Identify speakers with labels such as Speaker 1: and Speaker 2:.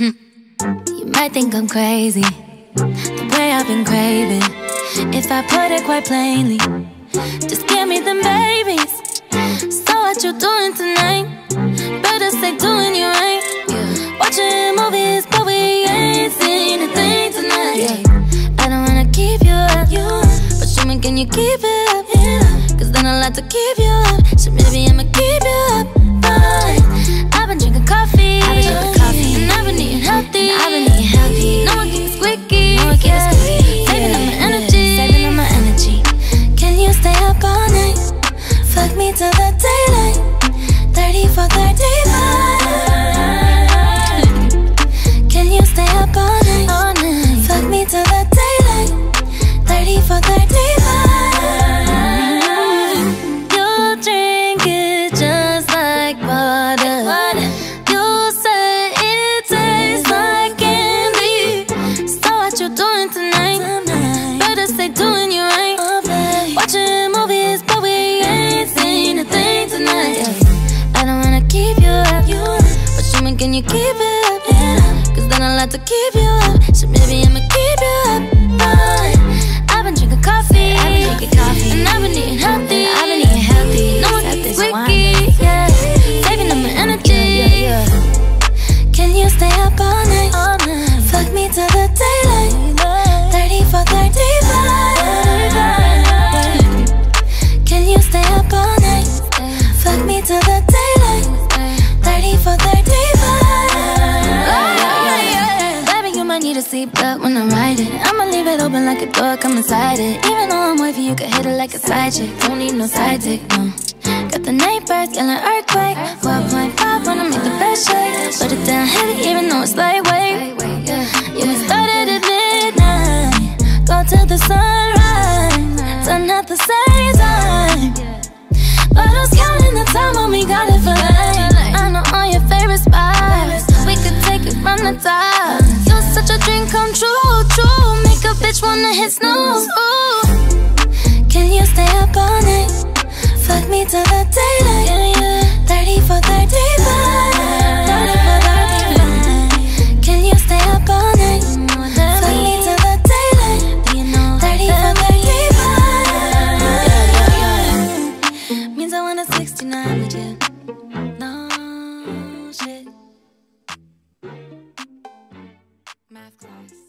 Speaker 1: you might think I'm crazy, the way I've been craving. If I put it quite plainly, just give me them babies. So what you doing tonight? Better say doing you right. Watching movies, but we ain't seen a thing tonight. I don't wanna keep you up, but show me can you keep it up? Cause then I'll have to keep you up. So maybe I'ma keep you up. Till the daylight. Can you keep it up? Cause then I'll have to keep you up. So maybe I'ma keep you up. Seatbelt when I ride it. I'ma leave it open like a door, come inside it. Even though I'm wavy, you can hit it like a side chick. Don't need no side dick, no. Got the neighbors yelling earthquake. 4.5 when I make the best shake. Put it down heavy, even though it's lightweight. Yeah, we started at midnight. Go till the sunrise. Done at the same wanna hit. Can you stay up all night? Fuck me till the daylight. 30 for 35 30 for 35 Can you stay up all night? Fuck me till the daylight. 30 for 35 yeah, Means I want a 69 with you No shit. Math class.